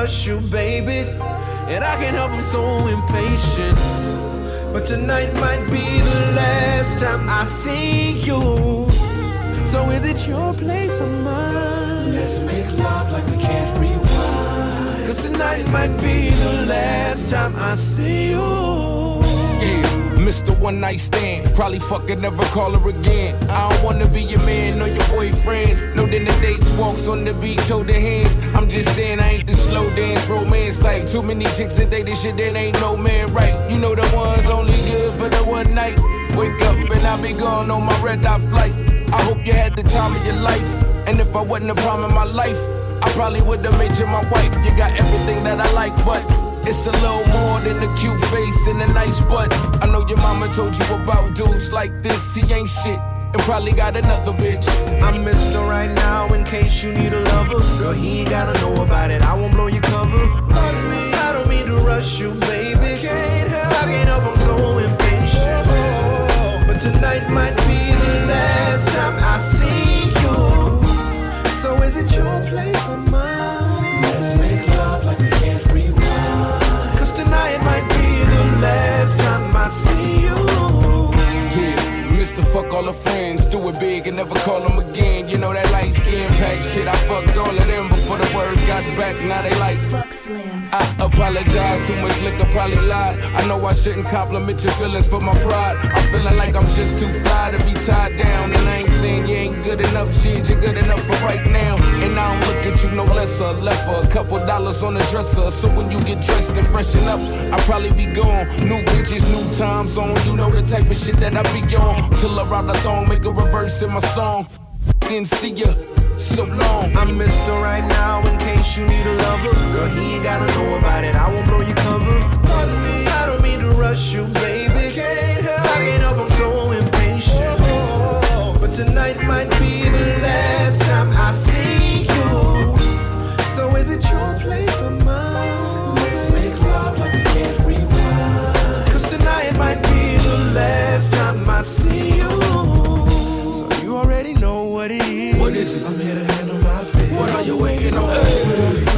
rush you, baby. And I can't help, I'm so impatient. But tonight might be the last time I see you. So is it your place or mine? Let's make love like we can't rewind. Cause tonight might be the last time I see you. Yeah, Mr. One Night Stand. Probably fucking never call her again. I don't wanna be your man or your boyfriend. No dinner dates, walks on the beach, holding hands. Just saying I ain't the slow dance romance like too many chicks that day this shit that ain't no man right. You know the ones only good for the one night. Wake up and I'll be gone on my red eye flight. I hope you had the time of your life. And if I wasn't a problem in my life, I probably would've made you my wife. You got everything that I like, but it's a little more than a cute face and a nice butt. I know your mama told you about dudes like this. He ain't shit. And probably got another bitch. Girl, he ain't gotta know about it. I won't blow your cover. Me, I don't mean to rush you, baby. Can't help, I can't help, I'm so impatient. But tonight might all the friends, do it big and never call them again. You know that light skin pack shit. I fucked all of them before the word got back. Now they like, Fuck Slim. I apologize, too much liquor probably lied. I know I shouldn't compliment your feelings for my pride. I'm feeling like I'm just too fly to be tied down. Good enough, you're good enough for right now. And I don't look at you no lesser. Left for a couple dollars on the dresser. So when you get dressed and freshen up, I'll probably be gone. New bitches, new time zone. You know the type of shit that I be on. Pull her out the thong, make a reverse in my song. Didn't see ya so long. I'm Mr. Right Now in case you need a lover. Girl, he ain't gotta know about it. I won't blow your cover. Pardon me, I don't mean to rush you, baby. What is this? I'm here to handle my business. What are you waiting on? Hey.